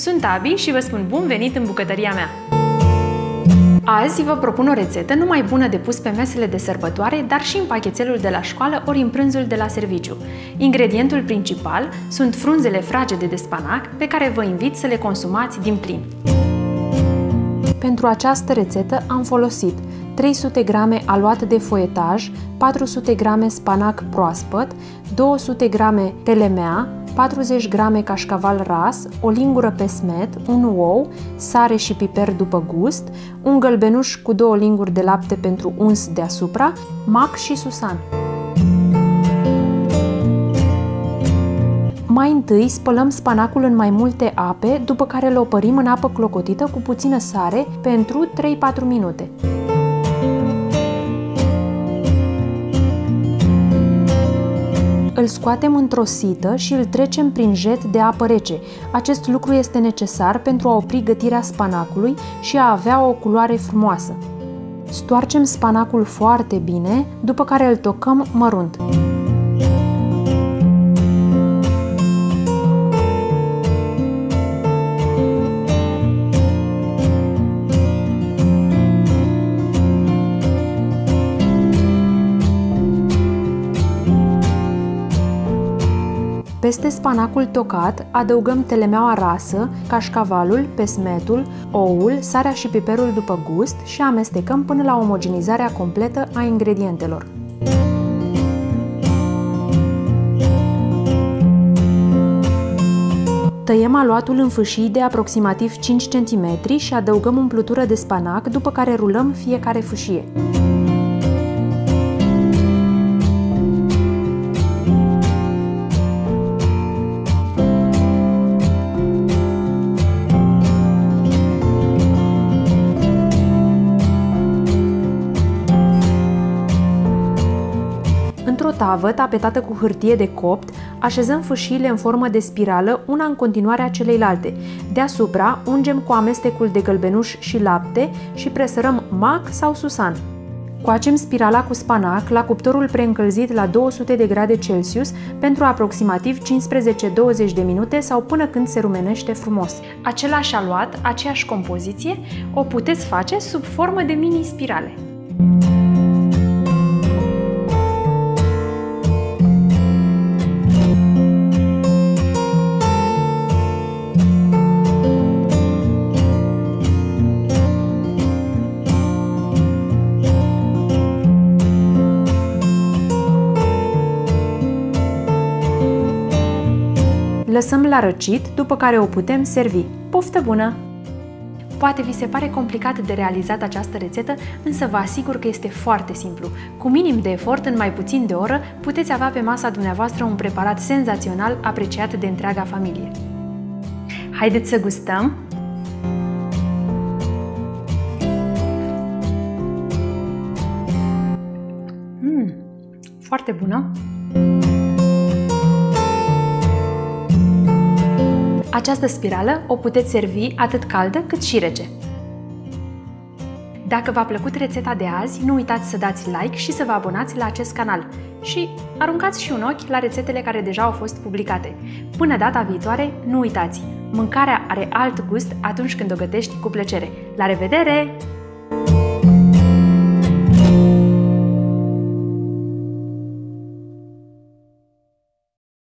Sunt Abi și vă spun bun venit în bucătăria mea! Azi vă propun o rețetă numai bună de pus pe mesele de sărbătoare, dar și în pachetelul de la școală ori în prânzul de la serviciu. Ingredientul principal sunt frunzele fragede de spanac, pe care vă invit să le consumați din plin. Pentru această rețetă am folosit 300 g aluat de foietaj, 400 g spanac proaspăt, 200 g telemea, 40 g cașcaval ras, o lingură pesmet, un ou, sare și piper după gust, un gălbenuș cu două linguri de lapte pentru uns deasupra, mac și susan. Mai întâi spălăm spanacul în mai multe ape, după care îl opărim în apă clocotită cu puțină sare pentru 3-4 minute. Îl scoatem într-o sită și îl trecem prin jet de apă rece. Acest lucru este necesar pentru a opri gătirea spanacului și a avea o culoare frumoasă. Stoarcem spanacul foarte bine, după care îl tocăm mărunt. Peste spanacul tocat adăugăm telemeaua rasă, cașcavalul, pesmetul, oul, sarea și piperul după gust și amestecăm până la omogenizarea completă a ingredientelor. Tăiem aluatul în fâșii de aproximativ 5 cm și adăugăm umplutură de spanac, după care rulăm fiecare fâșie. Tavă tapetată cu hârtie de copt, așezăm fâșiile în formă de spirală, una în continuare a celeilalte. Deasupra, ungem cu amestecul de gălbenuș și lapte și presărăm mac sau susan. Coacem spirala cu spanac la cuptorul preîncălzit la 200 de grade Celsius pentru aproximativ 15-20 de minute sau până când se rumenește frumos. Același aluat, aceeași compoziție, o puteți face sub formă de mini spirale. Lăsăm la răcit, după care o putem servi. Poftă bună! Poate vi se pare complicat de realizat această rețetă, însă vă asigur că este foarte simplu. Cu minim de efort, în mai puțin de oră, puteți avea pe masa dumneavoastră un preparat senzațional apreciat de întreaga familie. Haideți să gustăm! Mm, foarte bună! Această spirală o puteți servi atât caldă cât și rece. Dacă v-a plăcut rețeta de azi, nu uitați să dați like și să vă abonați la acest canal și aruncați și un ochi la rețetele care deja au fost publicate. Până data viitoare, nu uitați, mâncarea are alt gust atunci când o gătești cu plăcere. La revedere!